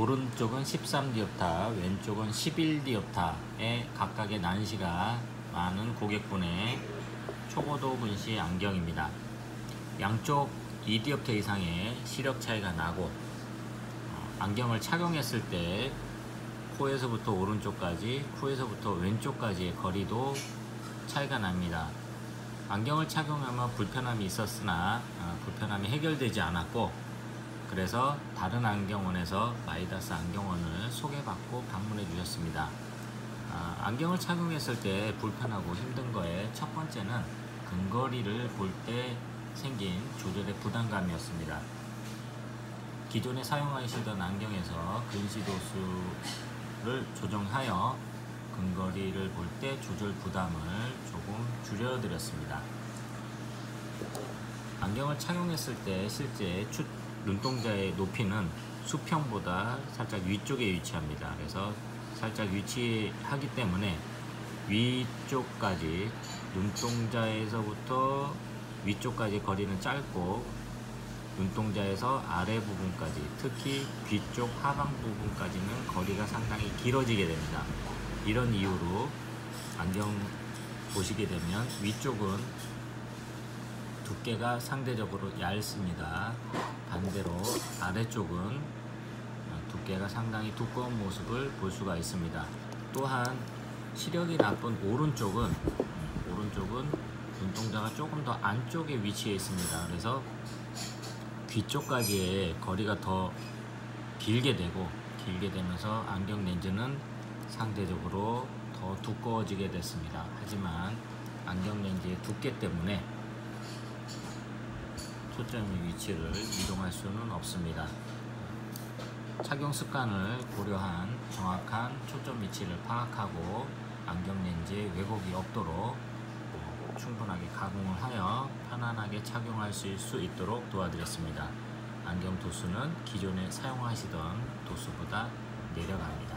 오른쪽은 13디옵타, 왼쪽은 11디옵타의 각각의 난시가 많은 고객분의 초고도 분시 안경입니다. 양쪽 2디옵터 이상의 시력 차이가 나고 어, 안경을 착용했을 때 코에서부터 오른쪽까지, 코에서부터 왼쪽까지의 거리도 차이가 납니다. 안경을 착용하면 불편함이 있었으나 어, 불편함이 해결되지 않았고 그래서 다른 안경원에서 마이다스 안경원을 소개받고 방문해 주셨습니다. 아, 안경을 착용했을 때 불편하고 힘든 거에 첫 번째는 근거리를 볼 때 생긴 조절의 부담감이었습니다. 기존에 사용하시던 안경에서 근시도수를 조정하여 근거리를 볼 때 조절 부담을 조금 줄여드렸습니다. 안경을 착용했을 때 실제 추, 눈동자의 높이는 수평보다 살짝 위쪽에 위치합니다. 그래서 살짝 위치하기 때문에 위쪽까지 눈동자에서부터 위쪽까지 거리는 짧고 눈동자에서 아래 부분까지 특히 귀 쪽 하방 부분까지는 거리가 상당히 길어지게 됩니다. 이런 이유로 안경 보시게 되면 위쪽은 두께가 상대적으로 얇습니다. 반대로 아래쪽은 두께가 상당히 두꺼운 모습을 볼 수가 있습니다. 또한 시력이 나쁜 오른쪽은 음, 오른쪽은 눈동자가 조금 더 안쪽에 위치해 있습니다. 그래서 귀 쪽까지의 거리가 더 길게 되고 길게 되면서 안경 렌즈는 상대적으로 더 두꺼워지게 됐습니다. 하지만 안경 렌즈의 두께 때문에 초점의 위치를 이동할 수는 없습니다. 착용 습관을 고려한 정확한 초점 위치를 파악하고 안경 렌즈에 왜곡이 없도록 충분하게 가공을 하여 편안하게 착용할 수 있도록 도와드렸습니다. 안경 도수는 기존에 사용하시던 도수보다 내려갑니다.